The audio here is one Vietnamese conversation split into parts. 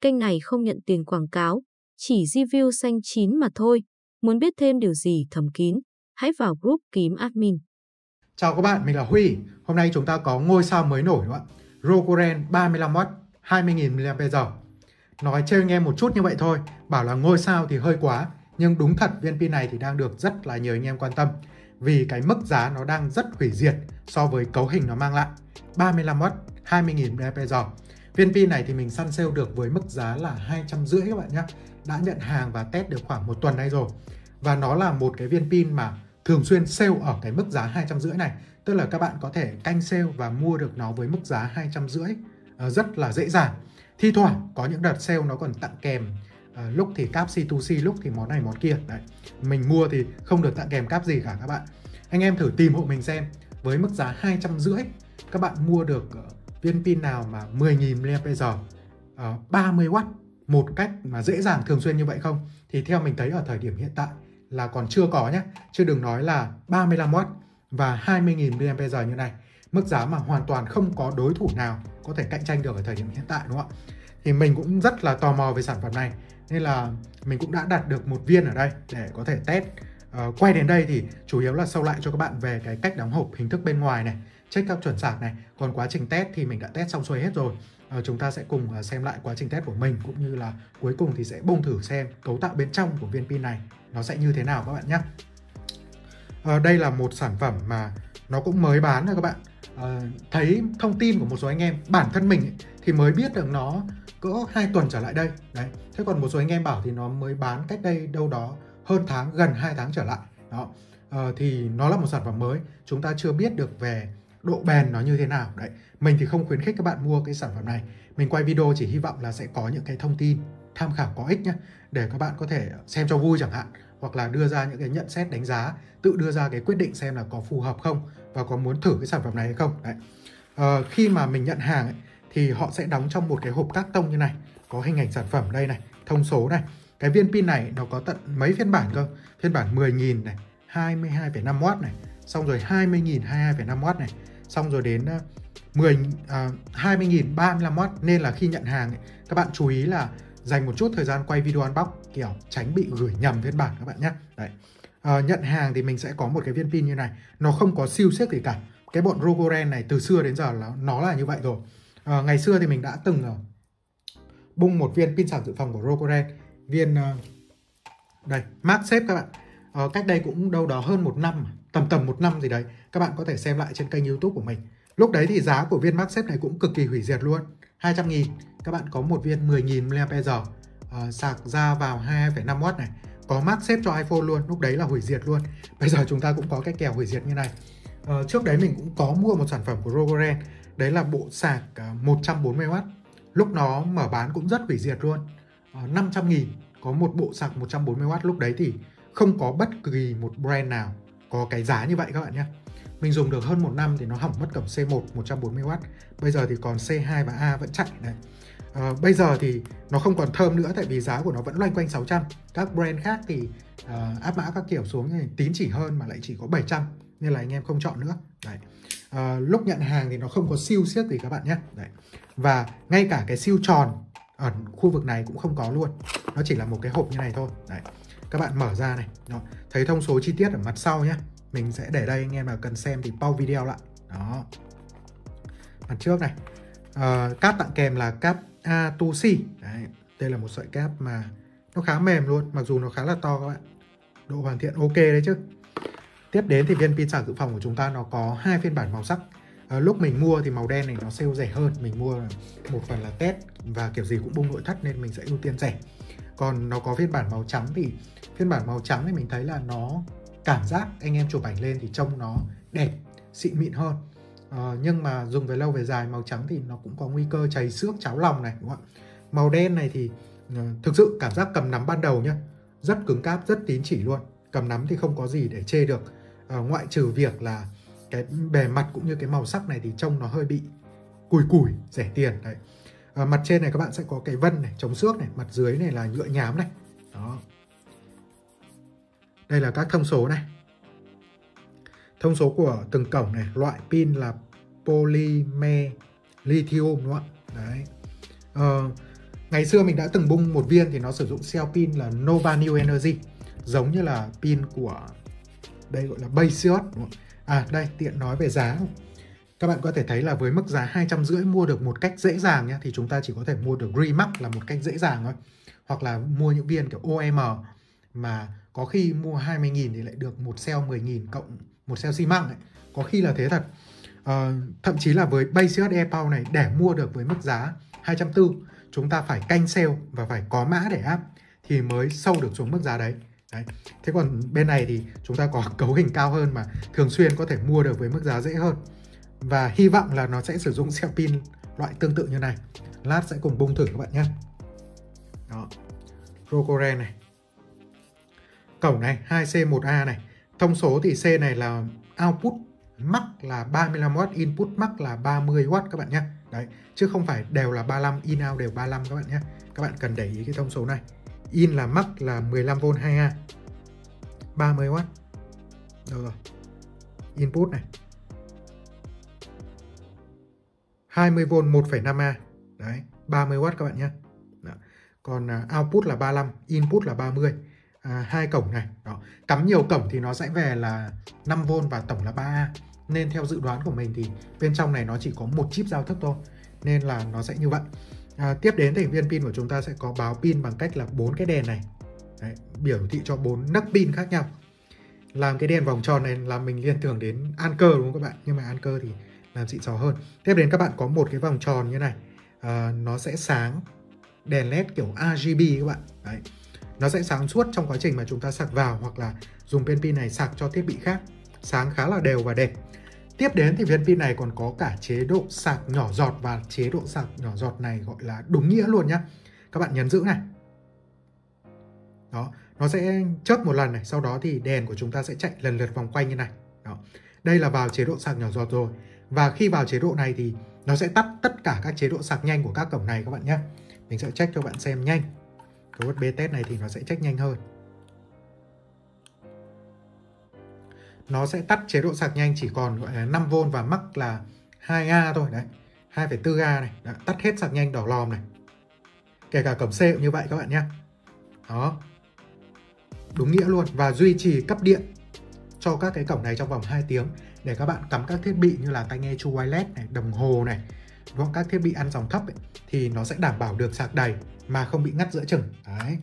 Kênh này không nhận tiền quảng cáo, chỉ review xanh chín mà thôi. Muốn biết thêm điều gì thầm kín, hãy vào group kiếm admin. Chào các bạn, mình là Huy. Hôm nay chúng ta có ngôi sao mới nổi đúng Rokuren 35W, 20.000 mAh. Nói chơi nghe một chút như vậy thôi, bảo là ngôi sao thì hơi quá, nhưng đúng thật viên pin này thì đang được rất là nhiều anh em quan tâm vì cái mức giá nó đang rất hủy diệt so với cấu hình nó mang lại 35W 20.000 mAh Viên pin này thì mình săn sale được với mức giá là 250 các bạn nhé Đã nhận hàng và test được khoảng một tuần nay rồi. Và nó là một cái viên pin mà thường xuyên sale ở cái mức giá 250 này. Tức là các bạn có thể canh sale và mua được nó với mức giá 250 ờ, Rất là dễ dàng. Thi thoảng có những đợt sale nó còn tặng kèm à, lúc thì cáp C2C lúc thì món này món kia. Đấy mình mua thì không được tặng kèm cáp gì cả các bạn. Anh em thử tìm hộ mình xem. Với mức giá hai trăm rưỡi các bạn mua được ờ, viên pin nào mà 10.000 mAh ờ, uh, 30W một cách mà dễ dàng thường xuyên như vậy không? Thì theo mình thấy ở thời điểm hiện tại là còn chưa có nhé chứ đừng nói là 35W và 20.000 mAh như này. Mức giá mà hoàn toàn không có đối thủ nào có thể cạnh tranh được ở thời điểm hiện tại đúng không ạ? Thì mình cũng rất là tò mò về sản phẩm này nên là mình cũng đã đặt được một viên ở đây để có thể test. Uh, quay đến đây thì chủ yếu là sâu lại cho các bạn về cái cách đóng hộp hình thức bên ngoài này check các chuẩn sạc này. Còn quá trình test thì mình đã test xong xuôi hết rồi. À, chúng ta sẽ cùng ờ, xem lại quá trình test của mình cũng như là cuối cùng thì sẽ bông thử xem cấu tạo bên trong của viên pin này nó sẽ như thế nào các bạn nhé. À, đây là một sản phẩm mà nó cũng mới bán rồi các bạn. À, thấy thông tin của một số anh em bản thân mình ấy, thì mới biết được nó cỡ 2 tuần trở lại đây. Đấy thế còn một số anh em bảo thì nó mới bán cách đây đâu đó hơn tháng gần 2 tháng trở lại. Đó. À, thì nó là một sản phẩm mới. Chúng ta chưa biết được về độ bền nó như thế nào. Đấy mình thì không khuyến khích các bạn mua cái sản phẩm này. Mình quay video chỉ hy vọng là sẽ có những cái thông tin tham khảo có ích nhé để các bạn có thể xem cho vui chẳng hạn hoặc là đưa ra những cái nhận xét đánh giá tự đưa ra cái quyết định xem là có phù hợp không và có muốn thử cái sản phẩm này hay không. Đấy. À, khi mà mình nhận hàng ấy, thì họ sẽ đóng trong một cái hộp các tông như này có hình ảnh sản phẩm đây này thông số này. Cái viên pin này nó có tận mấy phiên bản cơ? Phiên bản 10.000 này 22,5W này xong rồi 20.000 22,5W này xong rồi đến 10 uh, 20.000 35W nên là khi nhận hàng ấy, các bạn chú ý là dành một chút thời gian quay video unbox kiểu tránh bị gửi nhầm phiên bản các bạn nhé đấy. À, nhận hàng thì mình sẽ có một cái viên pin như này. Nó không có siêu siếc gì cả. Cái bọn Rogoren này từ xưa đến giờ là nó là như vậy rồi. À, ngày xưa thì mình đã từng uh, bung một viên pin sạc dự phòng của Rogoren. Viên uh, đây MagSafe các bạn. À, cách đây cũng đâu đó hơn một năm tầm tầm một năm gì đấy các bạn có thể xem lại trên kênh YouTube của mình. Lúc đấy thì giá của viên mắc xếp này cũng cực kỳ hủy diệt luôn. 200 nghìn các bạn có một viên 10.000 mAh uh, sạc ra vào 2,5W này. Có mắc xếp cho iPhone luôn lúc đấy là hủy diệt luôn. Bây giờ chúng ta cũng có cái kèo hủy diệt như này. Uh, trước đấy mình cũng có mua một sản phẩm của Rogoren. Đấy là bộ sạc ờ, uh, 140W lúc nó mở bán cũng rất hủy diệt luôn. Uh, 500 nghìn có một bộ sạc 140W lúc đấy thì không có bất kỳ một brand nào có cái giá như vậy các bạn nhé mình dùng được hơn một năm thì nó hỏng mất cổng C1 140W bây giờ thì còn C2 và A vẫn chạy này. À, bây giờ thì nó không còn thơm nữa tại vì giá của nó vẫn loanh quanh 600 các brand khác thì uh, áp mã các kiểu xuống thì tín chỉ hơn mà lại chỉ có 700 nên là anh em không chọn nữa. Đấy. À, lúc nhận hàng thì nó không có siêu siết gì các bạn nhé. Đấy. Và ngay cả cái siêu tròn ở khu vực này cũng không có luôn. Nó chỉ là một cái hộp như này thôi. Đấy. Các bạn mở ra này. Đó. thấy thông số chi tiết ở mặt sau nhé mình sẽ để đây anh em nào cần xem thì pause video lại. Đó. Mặt trước này. À, cáp tặng kèm là cáp A2C đấy đây là một sợi cáp mà nó khá mềm luôn mặc dù nó khá là to các bạn. Độ hoàn thiện ok đấy chứ. Tiếp đến thì viên pin sạc dự phòng của chúng ta nó có hai phiên bản màu sắc. À, lúc mình mua thì màu đen này nó sale rẻ hơn. Mình mua một phần là test và kiểu gì cũng bung nội thất nên mình sẽ ưu tiên rẻ. Còn nó có phiên bản màu trắng thì phiên bản màu trắng thì mình thấy là nó cảm giác anh em chụp ảnh lên thì trông nó đẹp xịn mịn hơn. À, nhưng mà dùng về lâu về dài màu trắng thì nó cũng có nguy cơ chảy xước cháo lòng này đúng không ạ? Màu đen này thì uh, thực sự cảm giác cầm nắm ban đầu nhá rất cứng cáp rất tín chỉ luôn. Cầm nắm thì không có gì để chê được. À, ngoại trừ việc là cái bề mặt cũng như cái màu sắc này thì trông nó hơi bị cùi cùi rẻ tiền đấy. À, mặt trên này các bạn sẽ có cái vân này chống xước này mặt dưới này là nhựa nhám này. Đó đây là các thông số này. Thông số của từng cổng này loại pin là polymer lithium đúng không ạ? Đấy. Ờ, ngày xưa mình đã từng bung một viên thì nó sử dụng cell pin là Nova New Energy giống như là pin của đây gọi là Bayesiot à đây tiện nói về giá. Các bạn có thể thấy là với mức giá hai trăm rưỡi mua được một cách dễ dàng nhé thì chúng ta chỉ có thể mua được Remax là một cách dễ dàng thôi. Hoặc là mua những viên kiểu OM mà có khi mua 20.000 thì lại được một xeo 10.000 cộng một xeo xi măng ấy. có khi là thế thật à, thậm chí là với Bayesiot AirPower này để mua được với mức giá 240 chúng ta phải canh sale và phải có mã để áp thì mới sâu được xuống mức giá đấy Đấy. Thế còn bên này thì chúng ta có cấu hình cao hơn mà thường xuyên có thể mua được với mức giá dễ hơn. Và hy vọng là nó sẽ sử dụng xe pin loại tương tự như này. Lát sẽ cùng bung thử các bạn nhé. Đó. Rocore này. Cổng này 2C1A này. Thông số thì C này là output max là 35W, input max là 30W các bạn nhé. Đấy, chứ không phải đều là 35, in out đều 35 các bạn nhé. Các bạn cần để ý cái thông số này. In là max là 15V 2A 30W đâu rồi. Input này. 20V 1,5A đấy 30W các bạn nhé. Còn à, output là 35 input là 30 à, hai cổng này. Đó. Cắm nhiều cổng thì nó sẽ về là 5V và tổng là 3A nên theo dự đoán của mình thì bên trong này nó chỉ có một chip giao thức thôi. Nên là nó sẽ như vậy. À, tiếp đến thì viên pin của chúng ta sẽ có báo pin bằng cách là bốn cái đèn này. Đấy, biểu thị cho bốn nấc pin khác nhau. Làm cái đèn vòng tròn này là mình liên tưởng đến Anker đúng không các bạn? Nhưng mà Anker thì làm xịn xò hơn. Tiếp đến các bạn có một cái vòng tròn như này. À, nó sẽ sáng đèn led kiểu RGB các bạn. Đấy nó sẽ sáng suốt trong quá trình mà chúng ta sạc vào hoặc là dùng viên pin này sạc cho thiết bị khác sáng khá là đều và đẹp Tiếp đến thì viên pin này còn có cả chế độ sạc nhỏ giọt và chế độ sạc nhỏ giọt này gọi là đúng nghĩa luôn nhá. Các bạn nhấn giữ này. Đó, nó sẽ chớp một lần này, sau đó thì đèn của chúng ta sẽ chạy lần lượt vòng quanh như này. Đó. Đây là vào chế độ sạc nhỏ giọt rồi. Và khi vào chế độ này thì nó sẽ tắt tất cả các chế độ sạc nhanh của các cổng này các bạn nhé. Mình sẽ check cho bạn xem nhanh. Cái USB test này thì nó sẽ check nhanh hơn. nó sẽ tắt chế độ sạc nhanh chỉ còn gọi là 5V và mắc là 2A thôi đấy. 2,4A này đã tắt hết sạc nhanh đỏ lòm này. Kể cả cổng C cũng như vậy các bạn nhé. Đó. Đúng nghĩa luôn và duy trì cấp điện cho các cái cổng này trong vòng 2 tiếng để các bạn cắm các thiết bị như là tai nghe True wireless này đồng hồ này hoặc các thiết bị ăn dòng thấp ấy, thì nó sẽ đảm bảo được sạc đầy mà không bị ngắt giữa chừng đấy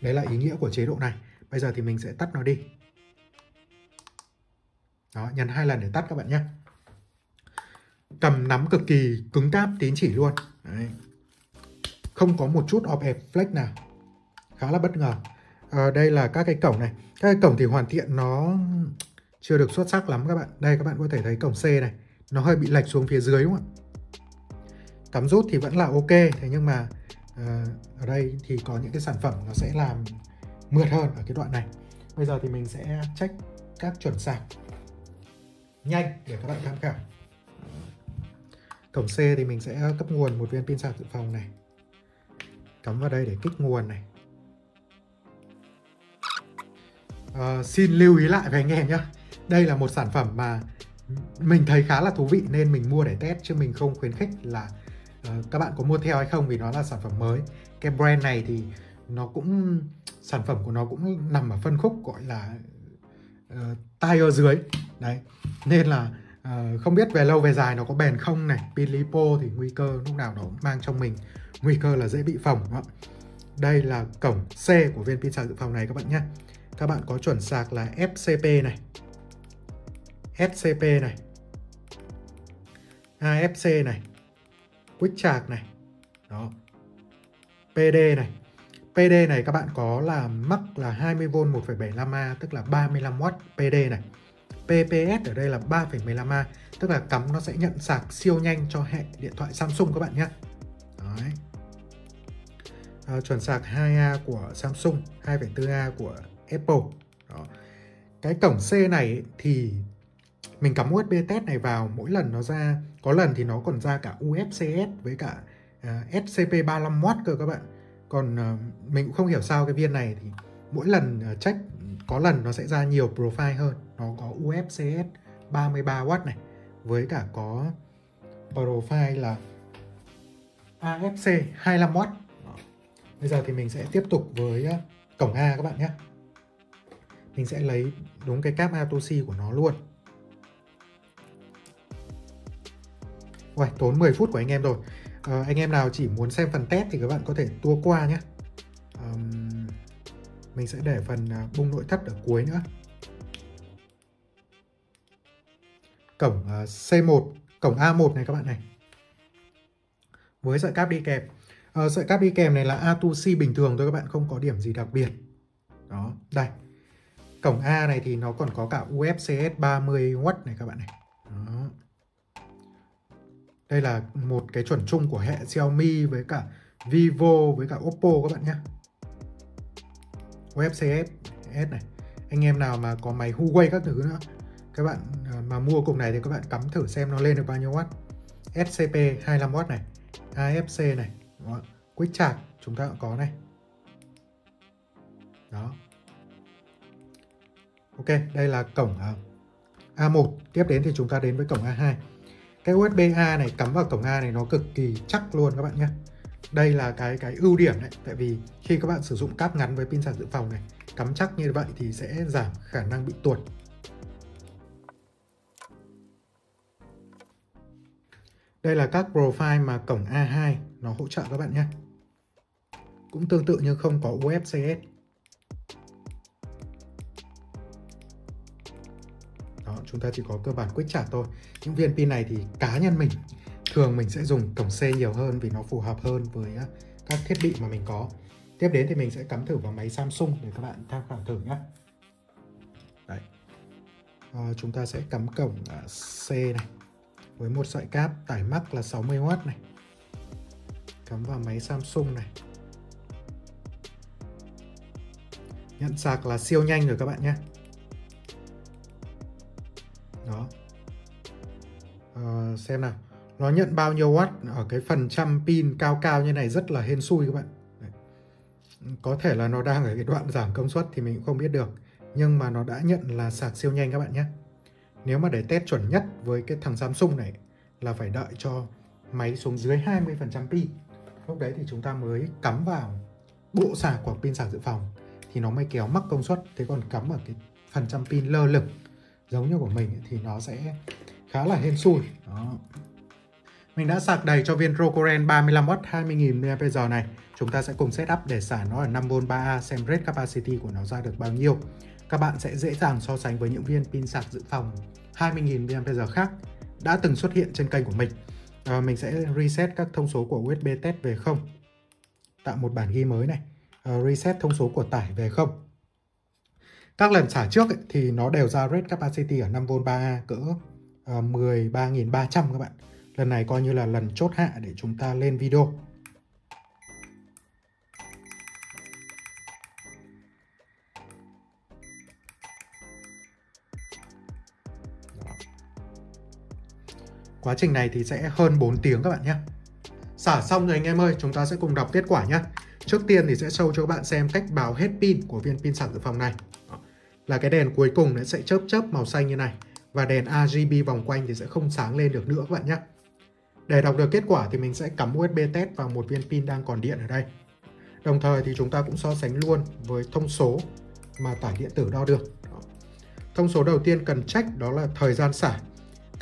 đấy là ý nghĩa của chế độ này bây giờ thì mình sẽ tắt nó đi đó, nhấn hai lần để tắt các bạn nhé. Cầm nắm cực kỳ cứng cáp tín chỉ luôn. Đấy. Không có một chút off flex nào. Khá là bất ngờ. À, đây là các cái cổng này. Các cái cổng thì hoàn thiện nó chưa được xuất sắc lắm các bạn. Đây các bạn có thể thấy cổng C này. Nó hơi bị lệch xuống phía dưới đúng không ạ? Cắm rút thì vẫn là ok. Thế nhưng mà à, ở đây thì có những cái sản phẩm nó sẽ làm mượt hơn ở cái đoạn này. Bây giờ thì mình sẽ check các chuẩn sạc nhanh để các bạn tham khảo. Cổng C thì mình sẽ cấp nguồn một viên pin sạc dự phòng này. Cắm vào đây để kích nguồn này. À, xin lưu ý lại với anh em nhé đây là một sản phẩm mà mình thấy khá là thú vị nên mình mua để test chứ mình không khuyến khích là uh, các bạn có mua theo hay không vì nó là sản phẩm mới. Cái brand này thì nó cũng sản phẩm của nó cũng nằm ở phân khúc gọi là uh, tay ở dưới. Đấy nên là uh, không biết về lâu về dài nó có bền không này. Pin lipo thì nguy cơ lúc nào nó mang trong mình. Nguy cơ là dễ bị phồng đó. đây là cổng C của viên pin sạc dự phòng này các bạn nhé. Các bạn có chuẩn sạc là FCP này. SCP này. AFC này. Quick chart này. Đó. PD này. PD này các bạn có là mắc là 20V 1,75A tức là 35W PD này. PPS ở đây là 3,15A tức là cắm nó sẽ nhận sạc siêu nhanh cho hệ điện thoại Samsung các bạn nhé. Đấy. À, chuẩn sạc 2A của Samsung 2,4A của Apple. Đó. cái cổng C này thì mình cắm USB test này vào mỗi lần nó ra có lần thì nó còn ra cả UFCS với cả uh, SCP 35W cơ các bạn. Còn uh, mình cũng không hiểu sao cái viên này thì mỗi lần uh, check có lần nó sẽ ra nhiều profile hơn. Nó có UFCS 33W này với cả có profile là AFC 25W bây giờ thì mình sẽ tiếp tục với uh, cổng A các bạn nhé. Mình sẽ lấy đúng cái cáp Atosi của nó luôn. Uầy, tốn 10 phút của anh em rồi. À, anh em nào chỉ muốn xem phần test thì các bạn có thể tua qua nhé. Um, mình sẽ để phần à, bung nội thất ở cuối nữa. Cổng à, C1 cổng A1 này các bạn này. Với sợi cáp đi kèm. À, sợi cáp đi kèm này là A2C bình thường thôi các bạn không có điểm gì đặc biệt. Đó đây. Cổng A này thì nó còn có cả UFCS 30W này các bạn này. Đó đây là một cái chuẩn chung của hệ Xiaomi với cả Vivo, với cả Oppo các bạn nhé. UFCS S này. Anh em nào mà có máy Huawei các thứ nữa, các bạn à, mà mua cục này thì các bạn cắm thử xem nó lên được bao nhiêu watt. SCP 25W này AFC này, đó. Quick Charge chúng ta cũng có này. Đó. Ok, đây là cổng à, A1 tiếp đến thì chúng ta đến với cổng A2 cái USB A này cắm vào cổng A này nó cực kỳ chắc luôn các bạn nhé đây là cái cái ưu điểm đấy tại vì khi các bạn sử dụng cáp ngắn với pin sạc dự phòng này cắm chắc như vậy thì sẽ giảm khả năng bị tuột Đây là các profile mà cổng A2 nó hỗ trợ các bạn nhé. Cũng tương tự như không có UFCS. Đó, chúng ta chỉ có cơ bản quick trả thôi. Những viên pin này thì cá nhân mình thường mình sẽ dùng cổng C nhiều hơn vì nó phù hợp hơn với các thiết bị mà mình có. Tiếp đến thì mình sẽ cắm thử vào máy Samsung để các bạn tham khảo thử nhé. Đấy. À, chúng ta sẽ cắm cổng C này với một sợi cáp tải max là 60W này cắm vào máy Samsung này nhận sạc là siêu nhanh rồi các bạn nhé đó uh, xem nào nó nhận bao nhiêu watt ở cái phần trăm pin cao cao như này rất là hên xui các bạn Đấy. có thể là nó đang ở cái đoạn giảm công suất thì mình cũng không biết được nhưng mà nó đã nhận là sạc siêu nhanh các bạn nhé nếu mà để test chuẩn nhất với cái thằng Samsung này là phải đợi cho máy xuống dưới 20% pin. Lúc đấy thì chúng ta mới cắm vào bộ sạc của pin sạc dự phòng thì nó mới kéo mắc công suất. Thế còn cắm ở cái phần trăm pin lơ lửng giống như của mình thì nó sẽ khá là hên xui. Đó. Mình đã sạc đầy cho viên Rokoren 35W 20.000 mAh này. Chúng ta sẽ cùng setup để xả nó ở 5V 3A xem rate capacity của nó ra được bao nhiêu các bạn sẽ dễ dàng so sánh với những viên pin sạc dự phòng 20.000 mAh khác đã từng xuất hiện trên kênh của mình. À, mình sẽ reset các thông số của USB test về không. Tạo một bản ghi mới này. À, reset thông số của tải về không. Các lần xả trước ấy, thì nó đều ra rate capacity ở 5V 3A cỡ À, uh, 13.300 các bạn. Lần này coi như là lần chốt hạ để chúng ta lên video. Quá trình này thì sẽ hơn 4 tiếng các bạn nhé. Xả xong rồi anh em ơi, chúng ta sẽ cùng đọc kết quả nhé. Trước tiên thì sẽ show cho các bạn xem cách báo hết pin của viên pin sạc dự phòng này. Là cái đèn cuối cùng nó sẽ chớp chớp màu xanh như này. Và đèn RGB vòng quanh thì sẽ không sáng lên được nữa các bạn nhé. Để đọc được kết quả thì mình sẽ cắm USB test vào một viên pin đang còn điện ở đây. Đồng thời thì chúng ta cũng so sánh luôn với thông số mà tải điện tử đo được. Thông số đầu tiên cần check đó là thời gian xả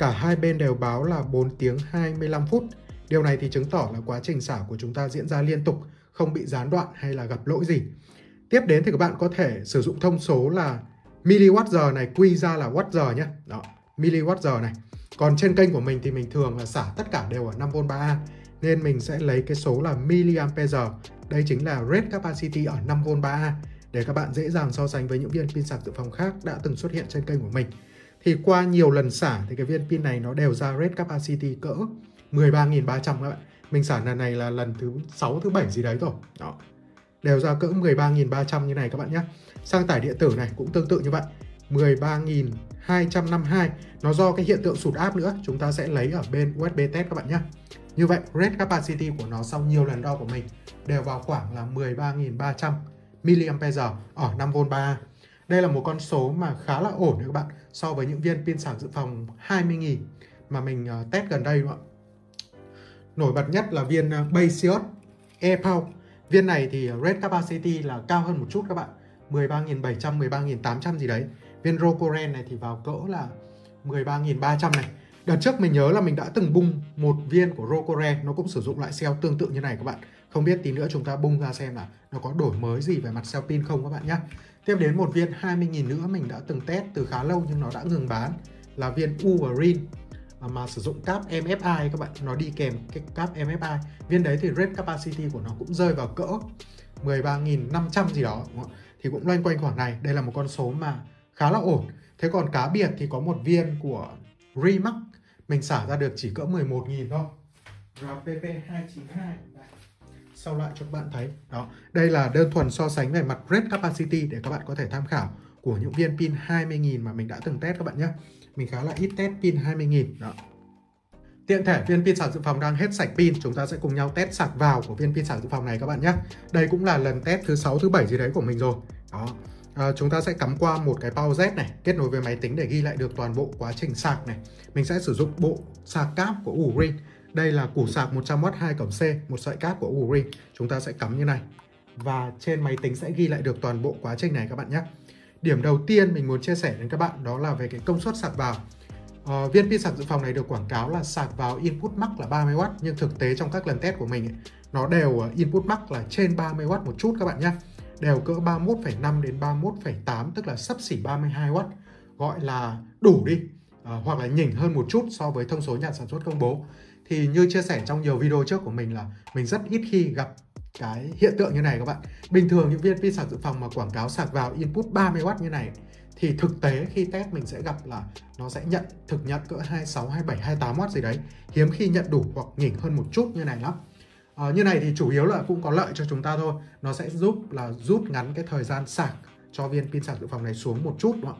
Cả hai bên đều báo là 4 tiếng 25 phút. Điều này thì chứng tỏ là quá trình xả của chúng ta diễn ra liên tục, không bị gián đoạn hay là gặp lỗi gì. Tiếp đến thì các bạn có thể sử dụng thông số là milliwatt giờ này quy ra là watt giờ nhé. Đó, milliwatt giờ này. Còn trên kênh của mình thì mình thường là xả tất cả đều ở 5V 3A nên mình sẽ lấy cái số là miliampere giờ. Đây chính là rate capacity ở 5V 3A để các bạn dễ dàng so sánh với những viên pin sạc dự phòng khác đã từng xuất hiện trên kênh của mình thì qua nhiều lần xả thì cái viên pin này nó đều ra rate capacity cỡ 13.300 các bạn mình xả lần này là lần thứ 6 thứ 7 gì đấy rồi đó đều ra cỡ 13.300 như này các bạn nhé sang tải điện tử này cũng tương tự như vậy. 13.252 nó do cái hiện tượng sụt áp nữa chúng ta sẽ lấy ở bên USB test các bạn nhé. Như vậy rate capacity của nó sau nhiều lần đo của mình đều vào khoảng là 13.300 mAh ở 5V 3A đây là một con số mà khá là ổn đấy các bạn so với những viên pin sạc dự phòng 20.000 mà mình ờ, test gần đây đúng không ạ? Nổi bật nhất là viên ờ, uh, Bayesiot Viên này thì ờ, Red Capacity là cao hơn một chút các bạn. 13.700, 13.800 gì đấy. Viên Rocoren này thì vào cỡ là 13.300 này. Đợt trước mình nhớ là mình đã từng bung một viên của Rocoren, Nó cũng sử dụng lại cell tương tự như này các bạn. Không biết tí nữa chúng ta bung ra xem là nó có đổi mới gì về mặt cell pin không các bạn nhé Tiếp đến một viên 20.000 nữa mình đã từng test từ khá lâu nhưng nó đã ngừng bán Là viên Uberin à, mà sử dụng cáp MFI các bạn. Nó đi kèm cái cáp MFI viên đấy thì rate capacity của nó cũng rơi vào cỡ 13.500 gì đó đúng không? Thì cũng loanh quanh khoảng này. Đây là một con số mà khá là ổn. Thế còn cá biệt thì có một viên của Remax. Mình xả ra được chỉ cỡ 11.000 thôi. RPP292 sau lại cho các bạn thấy. Đó. Đây là đơn thuần so sánh về mặt rate capacity để các bạn có thể tham khảo của những viên pin 20.000 mà mình đã từng test các bạn nhé. Mình khá là ít test pin 20.000 đó. Tiện thể viên pin sạc dự phòng đang hết sạch pin, chúng ta sẽ cùng nhau test sạc vào của viên pin sạc dự phòng này các bạn nhé. Đây cũng là lần test thứ 6 thứ 7 gì đấy của mình rồi. Đó. À, chúng ta sẽ cắm qua một cái power Z này, kết nối với máy tính để ghi lại được toàn bộ quá trình sạc này. Mình sẽ sử dụng bộ sạc cáp của Ugreen. Đây là củ sạc 100W 2 cổng C, một sợi cáp của Ugreen. Chúng ta sẽ cắm như này. Và trên máy tính sẽ ghi lại được toàn bộ quá trình này các bạn nhé. Điểm đầu tiên mình muốn chia sẻ đến các bạn đó là về cái công suất sạc vào. Ờ, viên pin sạc dự phòng này được quảng cáo là sạc vào input max là 30W nhưng thực tế trong các lần test của mình ấy, nó đều ờ, input max là trên 30W một chút các bạn nhé đều cỡ 31,5 đến 31,8 tức là sấp xỉ 32W gọi là đủ đi. Uh, hoặc là nhỉnh hơn một chút so với thông số nhà sản xuất công bố. Thì như chia sẻ trong nhiều video trước của mình là mình rất ít khi gặp cái hiện tượng như này các bạn. Bình thường những viên pin sạc dự phòng mà quảng cáo sạc vào input 30W như này thì thực tế khi test mình sẽ gặp là nó sẽ nhận thực nhận cỡ 26, 27, 28W gì đấy. Hiếm khi nhận đủ hoặc nhỉnh hơn một chút như này lắm. À, như này thì chủ yếu là cũng có lợi cho chúng ta thôi. Nó sẽ giúp là rút ngắn cái thời gian sạc cho viên pin sạc dự phòng này xuống một chút đúng không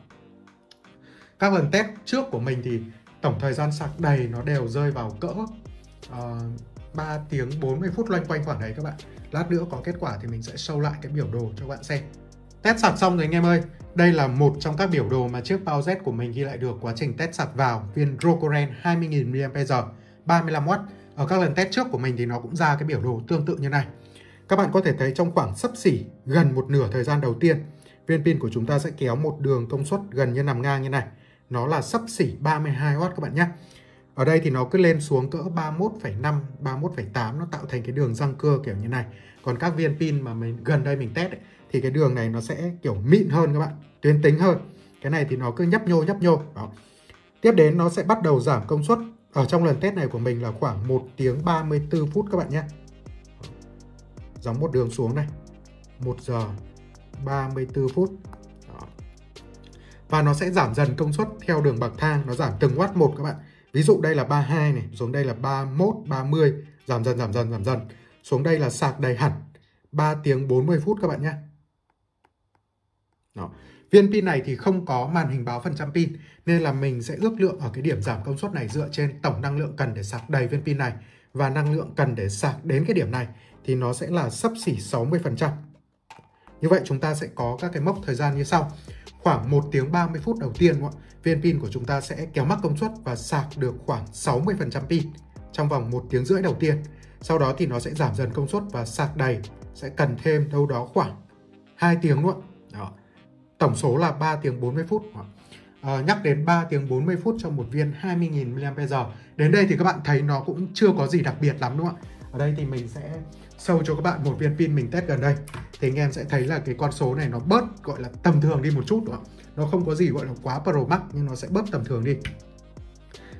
các lần test trước của mình thì tổng thời gian sạc đầy nó đều rơi vào cỡ ờ, uh, 3 tiếng 40 phút loanh quanh khoảng đấy các bạn. Lát nữa có kết quả thì mình sẽ show lại cái biểu đồ cho các bạn xem test sạc xong rồi anh em ơi đây là một trong các biểu đồ mà chiếc PowerZ của mình ghi lại được quá trình test sạc vào viên Rokoren 20.000 mAh 35W. Ở các lần test trước của mình thì nó cũng ra cái biểu đồ tương tự như này. Các bạn có thể thấy trong khoảng sấp xỉ gần một nửa thời gian đầu tiên, viên pin của chúng ta sẽ kéo một đường công suất gần như nằm ngang như này. Nó là sấp xỉ 32W các bạn nhé. Ở đây thì nó cứ lên xuống cỡ 31,5, 31,8 nó tạo thành cái đường răng cưa kiểu như này. Còn các viên pin mà mình gần đây mình test ấy, thì cái đường này nó sẽ kiểu mịn hơn các bạn, tuyến tính hơn. Cái này thì nó cứ nhấp nhô nhấp nhô. Đó. Tiếp đến nó sẽ bắt đầu giảm công suất. Ở trong lần test này của mình là khoảng 1 tiếng 34 phút các bạn nhé. Giống một đường xuống này. 1 giờ 34 phút. Đó. và nó sẽ giảm dần công suất theo đường bậc thang, nó giảm từng watt một các bạn. Ví dụ đây là 32 này, xuống đây là 31 30 giảm dần giảm dần giảm dần. Xuống đây là sạc đầy hẳn. 3 tiếng 40 phút các bạn nhé đó. Viên pin này thì không có màn hình báo phần trăm pin, nên là mình sẽ ước lượng ở cái điểm giảm công suất này dựa trên tổng năng lượng cần để sạc đầy viên pin này và năng lượng cần để sạc đến cái điểm này thì nó sẽ là sấp xỉ 60%. Như vậy chúng ta sẽ có các cái mốc thời gian như sau. Khoảng 1 tiếng 30 phút đầu tiên viên pin của chúng ta sẽ kéo mắc công suất và sạc được khoảng 60% pin trong vòng 1 tiếng rưỡi đầu tiên. Sau đó thì nó sẽ giảm dần công suất và sạc đầy, sẽ cần thêm đâu đó khoảng 2 tiếng nữa. Tổng số là 3 tiếng 40 phút. À, nhắc đến 3 tiếng 40 phút cho một viên 20.000 mAh. Đến đây thì các bạn thấy nó cũng chưa có gì đặc biệt lắm đúng không ạ? Ở đây thì mình sẽ sâu cho các bạn một viên pin mình test gần đây. Thì anh em sẽ thấy là cái con số này nó bớt gọi là tầm thường đi một chút đúng không? Nó không có gì gọi là quá pro max nhưng nó sẽ bớt tầm thường đi.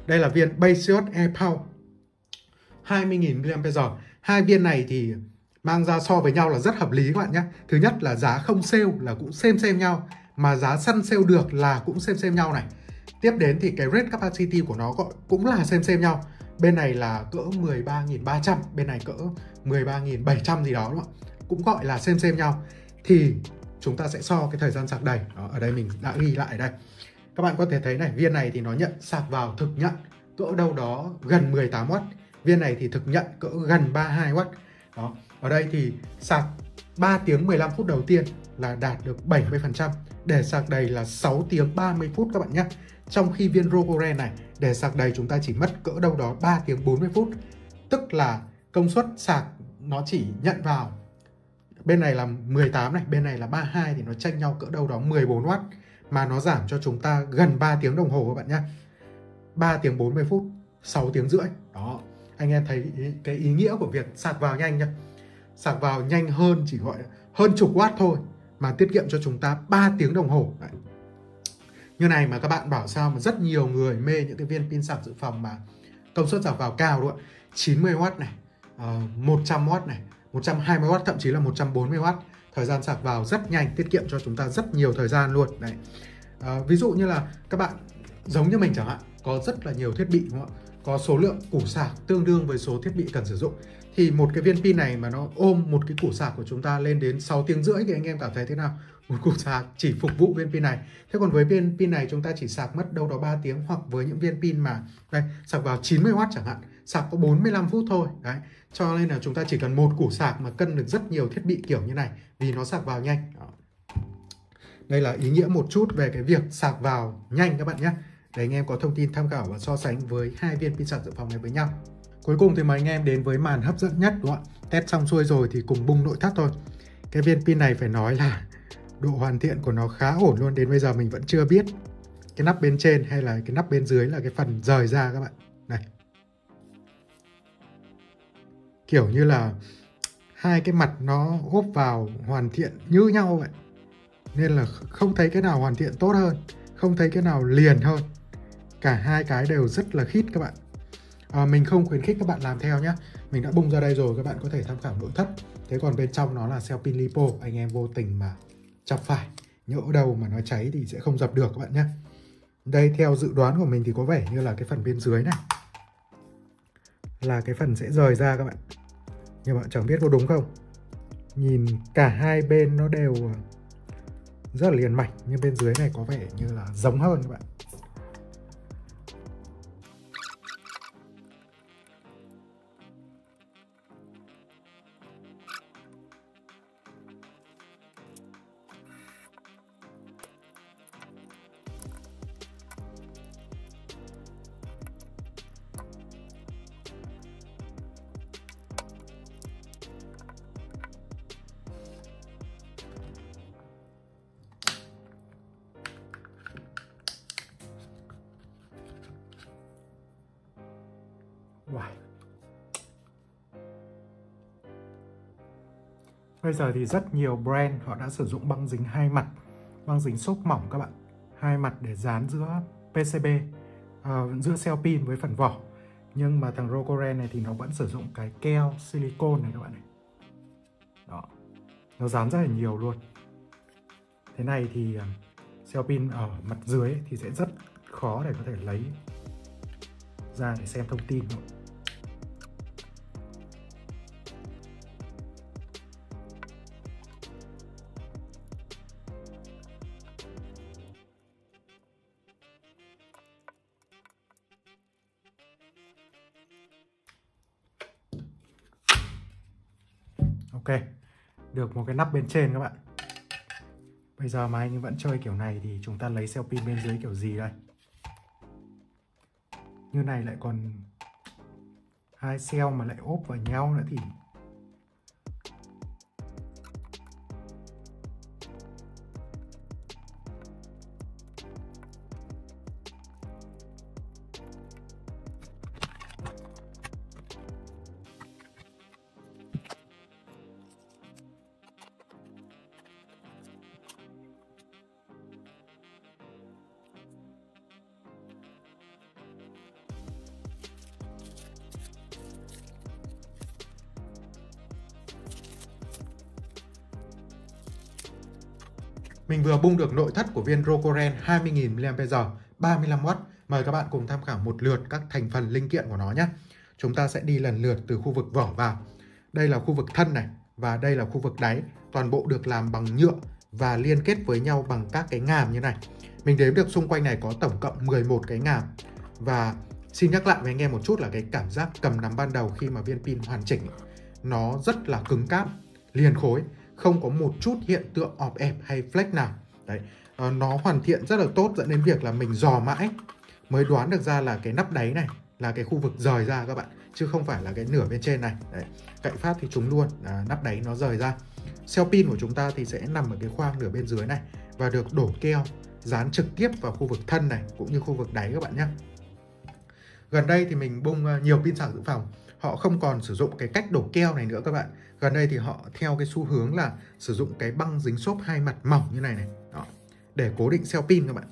Đây là viên Basios Air Power 20.000 mAh. Hai viên này thì mang ra so với nhau là rất hợp lý các bạn nhé. Thứ nhất là giá không sale là cũng xem xem nhau mà giá săn sale được là cũng xem xem nhau này. Tiếp đến thì cái rate capacity của nó cũng là xem xem nhau. Bên này là cỡ 13.300, bên này cỡ 13.700 gì đó đúng không Cũng gọi là xem xem nhau. Thì chúng ta sẽ so cái thời gian sạc đầy. Đó, ở đây mình đã ghi lại đây. Các bạn có thể thấy này, viên này thì nó nhận sạc vào thực nhận cỡ đâu đó gần 18W. Viên này thì thực nhận cỡ gần 32W. Đó, ở đây thì sạc 3 tiếng 15 phút đầu tiên là đạt được 70%. Để sạc đầy là 6 tiếng 30 phút các bạn nhé. Trong khi viên Rogoren này, để sạc đầy chúng ta chỉ mất cỡ đâu đó 3 tiếng 40 phút. Tức là công suất sạc nó chỉ nhận vào bên này là 18 này, bên này là 32 thì nó tranh nhau cỡ đâu đó 14W mà nó giảm cho chúng ta gần 3 tiếng đồng hồ các bạn nhé 3 tiếng 40 phút 6 tiếng rưỡi đó, anh em thấy cái ý nghĩa của việc sạc vào nhanh nhá sạc vào nhanh hơn chỉ gọi hơn chục watt thôi mà tiết kiệm cho chúng ta 3 tiếng đồng hồ. Đấy. như này mà các bạn bảo sao mà rất nhiều người mê những cái viên pin sạc dự phòng mà công suất sạc vào cao luôn, 90W này ờ, uh, 100W này 120W thậm chí là 140W thời gian sạc vào rất nhanh tiết kiệm cho chúng ta rất nhiều thời gian luôn. Đấy. À, ví dụ như là các bạn giống như mình chẳng hạn có rất là nhiều thiết bị đúng không ạ? Có số lượng củ sạc tương đương với số thiết bị cần sử dụng thì một cái viên pin này mà nó ôm một cái củ sạc của chúng ta lên đến 6 tiếng rưỡi thì anh em cảm thấy thế nào? Một củ sạc chỉ phục vụ viên pin này. Thế còn với viên pin này chúng ta chỉ sạc mất đâu đó 3 tiếng hoặc với những viên pin mà, đây, sạc vào 90W chẳng hạn, sạc có 45 phút thôi. Đấy, cho nên là chúng ta chỉ cần một củ sạc mà cân được rất nhiều thiết bị kiểu như này vì nó sạc vào nhanh. Đó. đây là ý nghĩa một chút về cái việc sạc vào nhanh các bạn nhé. Để anh em có thông tin tham khảo và so sánh với hai viên pin sạc dự phòng này với nhau cuối cùng thì mời anh em đến với màn hấp dẫn nhất, đúng không ạ? Test xong xuôi rồi thì cùng bung nội thất thôi. Cái viên pin này phải nói là độ hoàn thiện của nó khá ổn luôn, đến bây giờ mình vẫn chưa biết cái nắp bên trên hay là cái nắp bên dưới là cái phần rời ra các bạn. Này. Kiểu như là hai cái mặt nó ốp vào hoàn thiện như nhau vậy. Nên là không thấy cái nào hoàn thiện tốt hơn, không thấy cái nào liền hơn. Cả hai cái đều rất là khít các bạn à, mình không khuyến khích các bạn làm theo nhé mình đã bung ra đây rồi các bạn có thể tham khảo nội thất. Thế còn bên trong nó là cell pin lipo. Anh em vô tình mà chọc phải nhỡ đầu mà nó cháy thì sẽ không dập được các bạn nhé đây theo dự đoán của mình thì có vẻ như là cái phần bên dưới này là cái phần sẽ rời ra các bạn. Nhưng bạn chẳng biết có đúng không? Nhìn cả hai bên nó đều rất là liền mạch nhưng bên dưới này có vẻ như là giống hơn các bạn. Wow. Bây giờ thì rất nhiều brand họ đã sử dụng băng dính hai mặt, băng dính xốp mỏng các bạn, hai mặt để dán giữa PCB, uh, ờ, giữa cell pin với phần vỏ. Nhưng mà thằng Rocoren này thì nó vẫn sử dụng cái keo silicone này các bạn này. Đó, nó dán rất là nhiều luôn. Thế này thì ờ, cell pin ở mặt dưới thì sẽ rất khó để có thể lấy ra để xem thông tin thôi. Được một cái nắp bên trên các bạn. Bây giờ mà anh vẫn chơi kiểu này thì chúng ta lấy cell pin bên dưới kiểu gì đây? Như này lại còn hai cell mà lại ốp vào nhau nữa thì Mình vừa bung được nội thất của viên Rocoren 20.000 mAh 35W. Mời các bạn cùng tham khảo một lượt các thành phần linh kiện của nó nhé. Chúng ta sẽ đi lần lượt từ khu vực vỏ vào. Đây là khu vực thân này và đây là khu vực đáy. Toàn bộ được làm bằng nhựa và liên kết với nhau bằng các cái ngàm như này. Mình đếm được xung quanh này có tổng cộng 11 cái ngàm. Và xin nhắc lại với anh em một chút là cái cảm giác cầm nắm ban đầu khi mà viên pin hoàn chỉnh nó rất là cứng cáp, liền khối không có một chút hiện tượng ọp ẹp hay flex nào. Đấy ờ, nó hoàn thiện rất là tốt dẫn đến việc là mình dò mãi mới đoán được ra là cái nắp đáy này là cái khu vực rời ra các bạn chứ không phải là cái nửa bên trên này. Đấy cạnh phát thì chúng luôn à, nắp đáy nó rời ra. Cell pin của chúng ta thì sẽ nằm ở cái khoang nửa bên dưới này và được đổ keo dán trực tiếp vào khu vực thân này cũng như khu vực đáy các bạn nhé. Gần đây thì mình bung à, nhiều pin sạc dự phòng họ không còn sử dụng cái cách đổ keo này nữa các bạn gần đây thì họ theo cái xu hướng là sử dụng cái băng dính xốp hai mặt mỏng như này này. Đó, để cố định cell pin các bạn.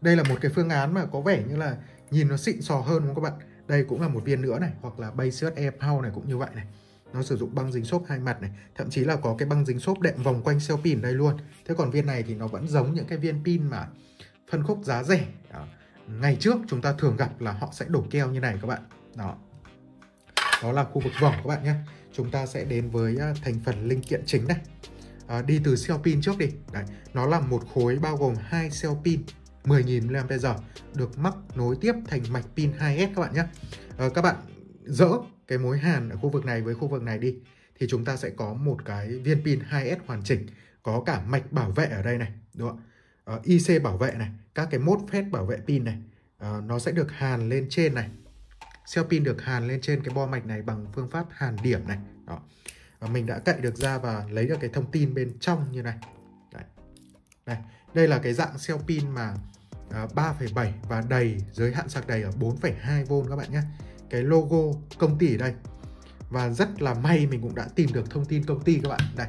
Đây là một cái phương án mà có vẻ như là nhìn nó xịn sò hơn đúng không các bạn? Đây cũng là một viên nữa này hoặc là Basius Air Power này cũng như vậy này. Nó sử dụng băng dính xốp hai mặt này thậm chí là có cái băng dính xốp đệm vòng quanh cell pin đây luôn. Thế còn viên này thì nó vẫn giống những cái viên pin mà phân khúc giá rẻ. Đó. ngày trước chúng ta thường gặp là họ sẽ đổ keo như này các bạn. Đó. Đó là khu vực vỏ các bạn nhé chúng ta sẽ đến với à, thành phần linh kiện chính này. À, đi từ cell pin trước đi. Đấy, nó là một khối bao gồm hai cell pin 10.000 mAh được mắc nối tiếp thành mạch pin 2S các bạn nhé. À, các bạn dỡ cái mối hàn ở khu vực này với khu vực này đi thì chúng ta sẽ có một cái viên pin 2S hoàn chỉnh có cả mạch bảo vệ ở đây này đúng không ạ? Ờ, IC bảo vệ này các cái mốt phép bảo vệ pin này à, nó sẽ được hàn lên trên này. Xeo pin được hàn lên trên cái bo mạch này bằng phương pháp hàn điểm này. Đó. Và mình đã cậy được ra và lấy được cái thông tin bên trong như này. Đấy. Đây, đây là cái dạng xeo pin mà ờ, à, 3,7 và đầy giới hạn sạc đầy ở 4,2V các bạn nhé. Cái logo công ty ở đây. Và rất là may mình cũng đã tìm được thông tin công ty các bạn. Đây.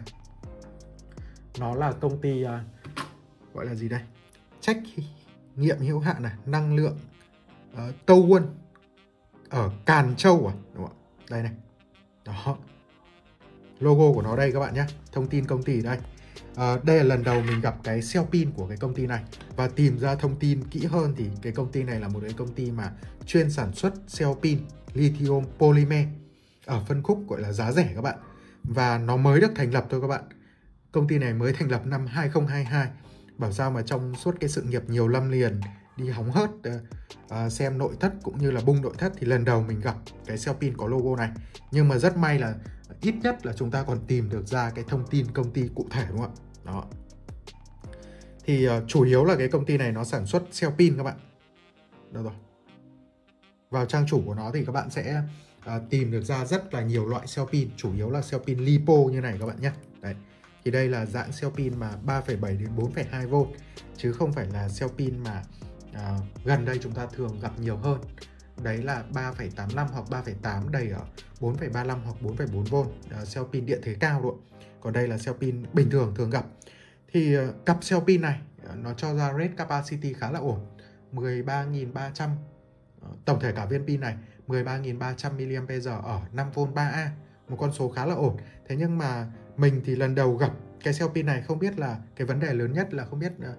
Nó là công ty uh, gọi là gì đây? Trách nghiệm hữu hạn này, năng lượng uh, Tâu Quân ở Càn Châu à? Đúng không? đây này. Đó. Logo của nó đây các bạn nhé. Thông tin công ty đây. À, đây là lần đầu mình gặp cái cell pin của cái công ty này. Và tìm ra thông tin kỹ hơn thì cái công ty này là một cái công ty mà chuyên sản xuất cell pin lithium polymer ở phân khúc gọi là giá rẻ các bạn. Và nó mới được thành lập thôi các bạn. Công ty này mới thành lập năm 2022 bảo sao mà trong suốt cái sự nghiệp nhiều năm liền đi hóng hớt uh, xem nội thất cũng như là bung nội thất thì lần đầu mình gặp cái cell pin có logo này. Nhưng mà rất may là ít nhất là chúng ta còn tìm được ra cái thông tin công ty cụ thể đúng không ạ? Đó. Thì uh, chủ yếu là cái công ty này nó sản xuất cell pin các bạn. Đâu rồi. Vào trang chủ của nó thì các bạn sẽ uh, tìm được ra rất là nhiều loại cell pin chủ yếu là cell pin lipo như này các bạn nhé. Đấy. Thì đây là dạng cell pin mà 3,7 đến 4,2V chứ không phải là cell pin mà à, gần đây chúng ta thường gặp nhiều hơn. Đấy là 3,85 hoặc 3,8 đầy ở 4,35 hoặc 4,4V à, cell pin điện thế cao luôn. Còn đây là cell pin bình thường thường gặp. Thì à, cặp cell pin này à, nó cho ra rate capacity khá là ổn. 13.300 à, tổng thể cả viên pin này 13.300 mAh ở 5V 3A một con số khá là ổn. Thế nhưng mà mình thì lần đầu gặp cái cell pin này không biết là cái vấn đề lớn nhất là không biết uh,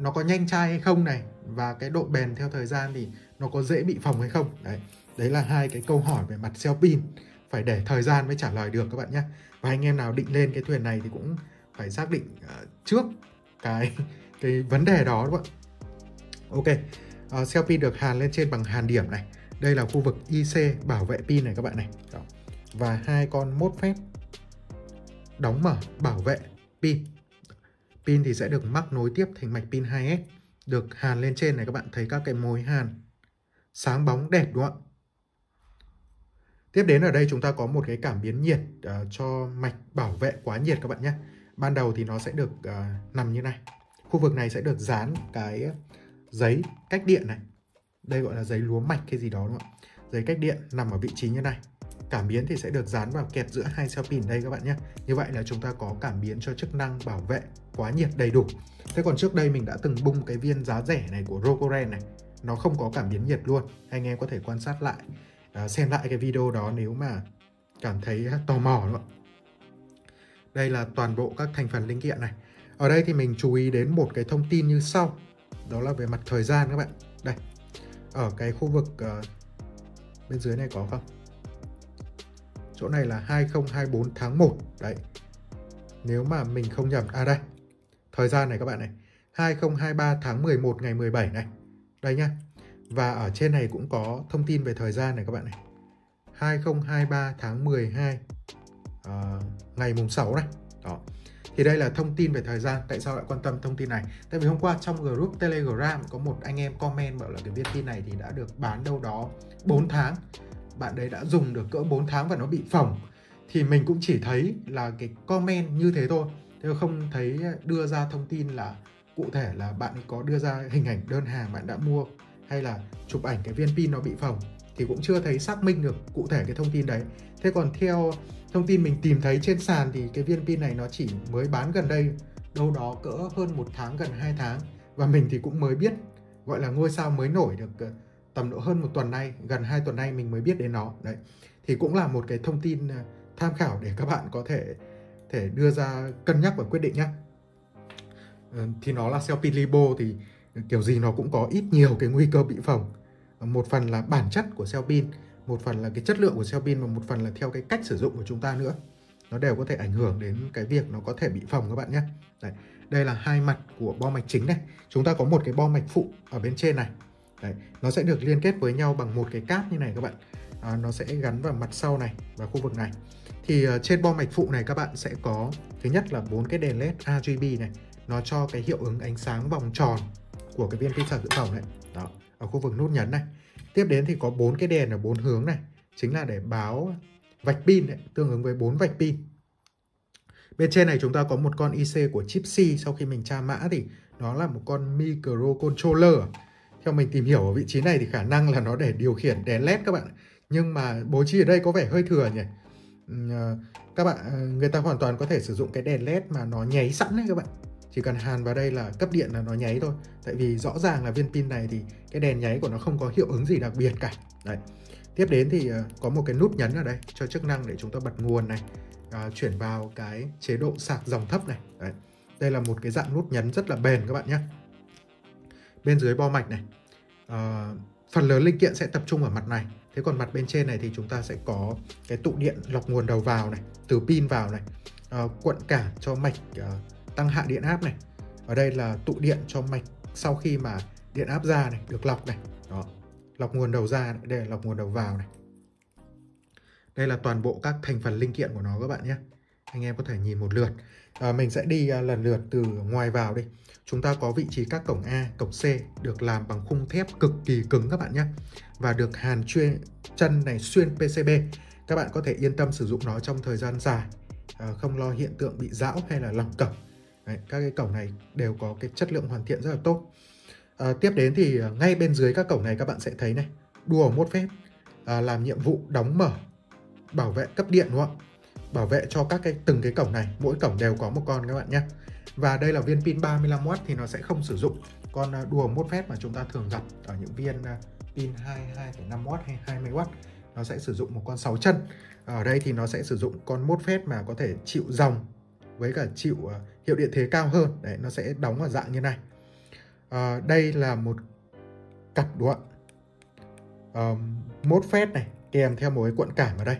nó có nhanh chai hay không này và cái độ bền theo thời gian thì nó có dễ bị phồng hay không? Đấy đấy là hai cái câu hỏi về mặt cell pin phải để thời gian mới trả lời được các bạn nhé. Và anh em nào định lên cái thuyền này thì cũng phải xác định uh, trước cái cái vấn đề đó đúng không ok ờ, uh, cell pin được hàn lên trên bằng hàn điểm này. Đây là khu vực IC bảo vệ pin này các bạn này. Đó. và hai con mốt phép đóng mở bảo vệ pin. Pin thì sẽ được mắc nối tiếp thành mạch pin 2S, được hàn lên trên này các bạn thấy các cái mối hàn sáng bóng đẹp đúng không ạ? Tiếp đến ở đây chúng ta có một cái cảm biến nhiệt uh, cho mạch bảo vệ quá nhiệt các bạn nhé. Ban đầu thì nó sẽ được uh, nằm như này. Khu vực này sẽ được dán cái giấy cách điện này. Đây gọi là giấy lúa mạch hay gì đó đúng không ạ? Giấy cách điện nằm ở vị trí như này cảm biến thì sẽ được dán vào kẹp giữa hai cell pin đây các bạn nhé như vậy là chúng ta có cảm biến cho chức năng bảo vệ quá nhiệt đầy đủ. Thế còn trước đây mình đã từng bung cái viên giá rẻ này của Rokoren này nó không có cảm biến nhiệt luôn anh em có thể quan sát lại à, xem lại cái video đó nếu mà cảm thấy tò mò đúng không? đây là toàn bộ các thành phần linh kiện này. Ở đây thì mình chú ý đến một cái thông tin như sau đó là về mặt thời gian các bạn. Đây ở cái khu vực uh, bên dưới này có không? Chỗ này là 2024 tháng 1 đấy. Nếu mà mình không nhầm à đây thời gian này các bạn này 2023 tháng 11 ngày 17 này. Đây nhá. Và ở trên này cũng có thông tin về thời gian này các bạn này. 2023 tháng 12 uh, ờ, ngày mùng 6 này. Đó. Thì đây là thông tin về thời gian tại sao lại quan tâm thông tin này? Tại vì hôm qua trong group telegram có một anh em comment bảo là cái viên pin này thì đã được bán đâu đó 4 tháng. Bạn đấy đã dùng được cỡ 4 tháng và nó bị phỏng thì mình cũng chỉ thấy là cái comment như thế thôi thế không thấy đưa ra thông tin là cụ thể là bạn có đưa ra hình ảnh đơn hàng bạn đã mua hay là chụp ảnh cái viên pin nó bị phồng thì cũng chưa thấy xác minh được cụ thể cái thông tin đấy. Thế còn theo thông tin mình tìm thấy trên sàn thì cái viên pin này nó chỉ mới bán gần đây, đâu đó cỡ hơn một tháng, gần 2 tháng. Và mình thì cũng mới biết, gọi là ngôi sao mới nổi được ờ, tầm độ hơn một tuần nay, gần 2 tuần nay mình mới biết đến nó. Đấy, thì cũng là một cái thông tin ờ, tham khảo để các bạn có thể thể đưa ra cân nhắc và quyết định nhé. Ờ, thì nó là selfie pin libo thì kiểu gì nó cũng có ít nhiều cái nguy cơ bị phồng. Một phần là bản chất của cell pin một phần là cái chất lượng của cell pin và một phần là theo cái cách sử dụng của chúng ta nữa. Nó đều có thể ảnh hưởng đến cái việc nó có thể bị phồng các bạn nhé. Đấy, đây là hai mặt của bo mạch chính này. Chúng ta có một cái bo mạch phụ ở bên trên này. Đấy, nó sẽ được liên kết với nhau bằng một cái cáp như này các bạn. À, nó sẽ gắn vào mặt sau này và khu vực này thì ờ, trên bo mạch phụ này các bạn sẽ có thứ nhất là bốn cái đèn led RGB này nó cho cái hiệu ứng ánh sáng vòng tròn của cái viên pin sạc dự phòng này. Đó ở khu vực nút nhấn này. Tiếp đến thì có bốn cái đèn ở bốn hướng này chính là để báo vạch pin đấy, tương ứng với bốn vạch pin. Bên trên này chúng ta có một con IC của chip C sau khi mình tra mã thì nó là một con microcontroller. Theo mình tìm hiểu ở vị trí này thì khả năng là nó để điều khiển đèn led các bạn nhưng mà bố trí ở đây có vẻ hơi thừa nhỉ. Ờ, các bạn ờ, người ta hoàn toàn có thể sử dụng cái đèn led mà nó nháy sẵn đấy các bạn. Chỉ cần hàn vào đây là cấp điện là nó nháy thôi. Tại vì rõ ràng là viên pin này thì cái đèn nháy của nó không có hiệu ứng gì đặc biệt cả. Đấy. Tiếp đến thì ờ, có một cái nút nhấn ở đây cho chức năng để chúng ta bật nguồn này à, chuyển vào cái chế độ sạc dòng thấp này. Đấy. Đây là một cái dạng nút nhấn rất là bền các bạn nhé. Bên dưới bo mạch này à, phần lớn linh kiện sẽ tập trung ở mặt này thế còn mặt bên trên này thì chúng ta sẽ có cái tụ điện lọc nguồn đầu vào này từ pin vào này uh, cuộn cả cho mạch uh, tăng hạ điện áp này. Ở đây là tụ điện cho mạch sau khi mà điện áp ra này được lọc này. Đó lọc nguồn đầu ra này. đây là lọc nguồn đầu vào này. Đây là toàn bộ các thành phần linh kiện của nó các bạn nhé anh em có thể nhìn một lượt. À, mình sẽ đi à, lần lượt từ ngoài vào đi. Chúng ta có vị trí các cổng A, cổng C được làm bằng khung thép cực kỳ cứng các bạn nhé và được hàn chuyên chân này xuyên PCB các bạn có thể yên tâm sử dụng nó trong thời gian dài à, không lo hiện tượng bị rão hay là lỏng cổng Đấy, các cái cổng này đều có cái chất lượng hoàn thiện rất là tốt. À, tiếp đến thì à, ngay bên dưới các cổng này các bạn sẽ thấy này đùa một phép à, làm nhiệm vụ đóng mở bảo vệ cấp điện đúng không bảo vệ cho các cái từng cái cổng này. Mỗi cổng đều có một con các bạn nhé. Và đây là viên pin 35W thì nó sẽ không sử dụng. Con à, đùa mốt phép mà chúng ta thường gặp ở những viên à, pin 22,5W hay 20W nó sẽ sử dụng một con 6 chân. Ở đây thì nó sẽ sử dụng con mốt phép mà có thể chịu dòng với cả chịu à, hiệu điện thế cao hơn. Đấy nó sẽ đóng ở dạng như này. À, đây là một cặp đoạn uh, mốt phép này kèm theo một cái cuộn cảm ở đây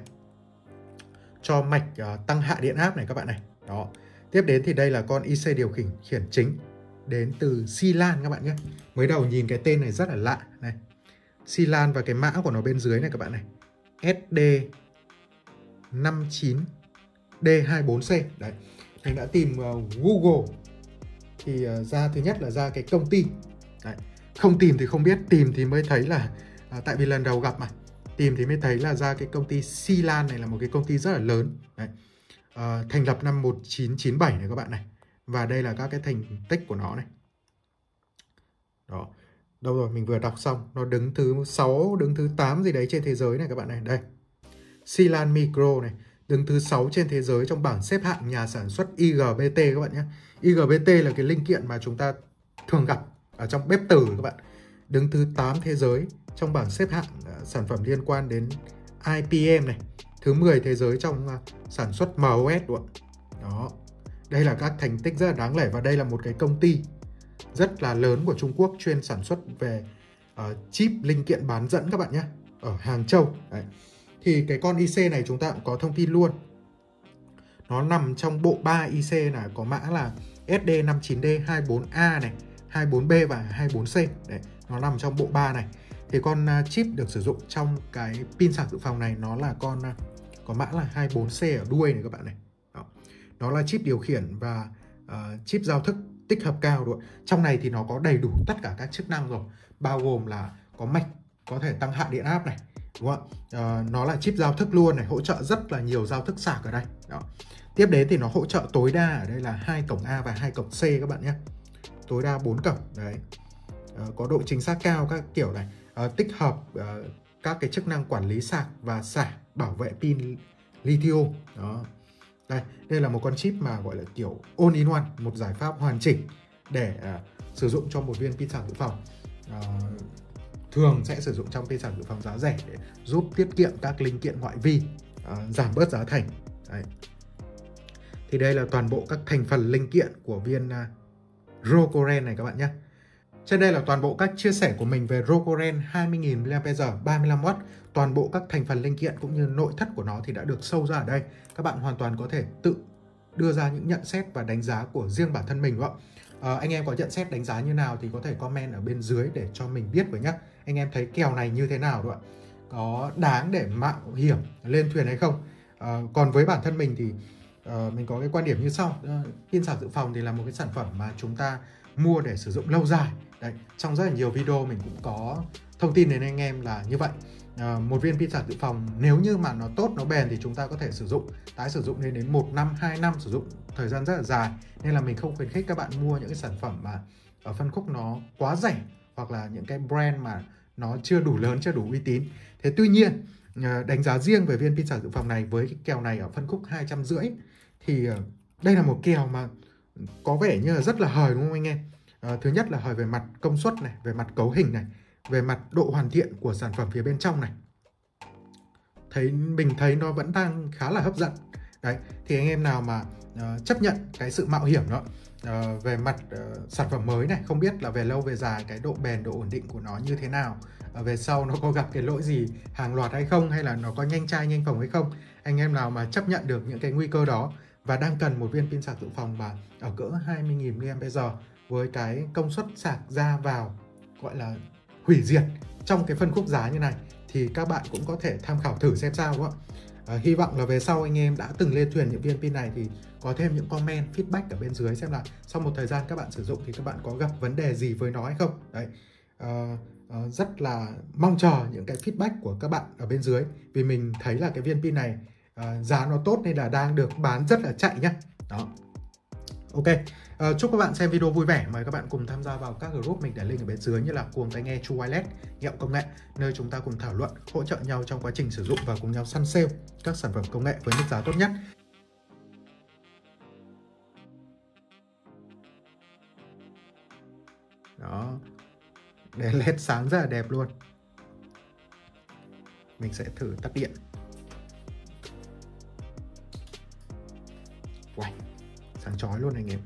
cho mạch uh, tăng hạ điện áp này các bạn này. Đó. Tiếp đến thì đây là con IC điều khiển khiển chính đến từ Silan các bạn nhé. Mới đầu nhìn cái tên này rất là lạ này. Silan và cái mã của nó bên dưới này các bạn này. SD 59 D24C đấy. Mình đã tìm uh, Google thì uh, ra thứ nhất là ra cái công ty. Đấy. không tìm thì không biết tìm thì mới thấy là uh, tại vì lần đầu gặp mà tìm thì mới thấy là ra cái công ty Silan này là một cái công ty rất là lớn. Đấy. À, thành lập năm 1997 này các bạn này. Và đây là các cái thành tích của nó này. Đó. Đâu rồi mình vừa đọc xong. Nó đứng thứ 6 đứng thứ 8 gì đấy trên thế giới này các bạn này. Đây. Silan Micro này. Đứng thứ 6 trên thế giới trong bảng xếp hạng nhà sản xuất IGBT các bạn nhé. IGBT là cái linh kiện mà chúng ta thường gặp ở trong bếp từ các bạn. Đứng thứ 8 thế giới trong bảng xếp hạng à, sản phẩm liên quan đến IPM này. Thứ 10 thế giới trong à, sản xuất MOS đúng không? Đó. Đây là các thành tích rất là đáng lẻ và đây là một cái công ty rất là lớn của Trung Quốc chuyên sản xuất về uh, chip linh kiện bán dẫn các bạn nhé. Ở Hàng Châu. Đấy thì cái con IC này chúng ta cũng có thông tin luôn nó nằm trong bộ 3 IC là có mã là SD59D24A này 24B và 24C đấy nó nằm trong bộ 3 này. Thì con à, chip được sử dụng trong cái pin sạc dự phòng này nó là con à, có mã là 24C ở đuôi này các bạn này. Đó. nó là chip điều khiển và uh, chip giao thức tích hợp cao rồi trong này thì nó có đầy đủ tất cả các chức năng rồi bao gồm là có mạch có thể tăng hạ điện áp này đúng không ạ? Uh, nó là chip giao thức luôn này hỗ trợ rất là nhiều giao thức sạc ở đây. Đó. Tiếp đến thì nó hỗ trợ tối đa ở đây là hai cổng A và hai cổng C các bạn nhé tối đa 4 cổng đấy. À, có độ chính xác cao các kiểu này. À, tích hợp à, các cái chức năng quản lý sạc và xả bảo vệ pin lithium. Đó. Đây đây là một con chip mà gọi là kiểu all in one một giải pháp hoàn chỉnh để à, sử dụng cho một viên pin sạc dự phòng. À, thường sẽ sử dụng trong pin sạc dự phòng giá rẻ để giúp tiết kiệm các linh kiện ngoại vi à, giảm bớt giá thành. Đấy. thì đây là toàn bộ các thành phần linh kiện của viên Rokoren này các bạn nhé trên đây là toàn bộ các chia sẻ của mình về Rokoren 20.000 mAh 35W. Toàn bộ các thành phần linh kiện cũng như nội thất của nó thì đã được sâu ra ở đây. Các bạn hoàn toàn có thể tự đưa ra những nhận xét và đánh giá của riêng bản thân mình đúng không? À, anh em có nhận xét đánh giá như nào thì có thể comment ở bên dưới để cho mình biết với nhé. Anh em thấy kèo này như thế nào đúng không ạ? Có đáng để mạo hiểm lên thuyền hay không? À, còn với bản thân mình thì uh, mình có cái quan điểm như sau. Uh, pin sạc dự phòng thì là một cái sản phẩm mà chúng ta mua để sử dụng lâu dài. Đấy, trong rất là nhiều video mình cũng có thông tin đến anh em là như vậy. Ờ, một viên pin sạc dự phòng nếu như mà nó tốt nó bền thì chúng ta có thể sử dụng. Tái sử dụng lên đến một năm 2 năm sử dụng thời gian rất là dài. Nên là mình không khuyến khích các bạn mua những cái sản phẩm mà ở phân khúc nó quá rẻ hoặc là những cái brand mà nó chưa đủ lớn chưa đủ uy tín. Thế tuy nhiên ờ, đánh giá riêng về viên pin sạc dự phòng này với cái kèo này ở phân khúc hai trăm rưỡi thì ờ, đây là một kèo mà có vẻ như là rất là hời đúng không anh em? À, thứ nhất là hời về mặt công suất này về mặt cấu hình này về mặt độ hoàn thiện của sản phẩm phía bên trong này. Thấy mình thấy nó vẫn đang khá là hấp dẫn. Đấy thì anh em nào mà uh, chấp nhận cái sự mạo hiểm đó uh, về mặt uh, sản phẩm mới này không biết là về lâu về dài cái độ bền độ ổn định của nó như thế nào uh, về sau nó có gặp cái lỗi gì hàng loạt hay không hay là nó có nhanh chai nhanh phòng hay không anh em nào mà chấp nhận được những cái nguy cơ đó và đang cần một viên pin sạc dự phòng mà ở cỡ 20.000 mAh với cái công suất sạc ra vào gọi là hủy diệt trong cái phân khúc giá như này thì các bạn cũng có thể tham khảo thử xem sao không ạ? À, hy vọng là về sau anh em đã từng lên thuyền những viên pin này thì có thêm những comment feedback ở bên dưới xem là sau một thời gian các bạn sử dụng thì các bạn có gặp vấn đề gì với nó hay không? Đấy. À, à, rất là mong chờ những cái feedback của các bạn ở bên dưới vì mình thấy là cái viên pin này Ờ, giá nó tốt nên là đang được bán rất là chạy nhá đó ok Uh, chúc các bạn xem video vui vẻ. Mời các bạn cùng tham gia vào các group mình để link ở bên dưới như là cuồng tai nghe Chu Wireless, nhậu công nghệ, nơi chúng ta cùng thảo luận, hỗ trợ nhau trong quá trình sử dụng và cùng nhau săn sale các sản phẩm công nghệ với mức giá tốt nhất. Đó. Đèn led sáng rất là đẹp luôn. Mình sẽ thử tắt điện. Wow, sáng chói luôn anh em.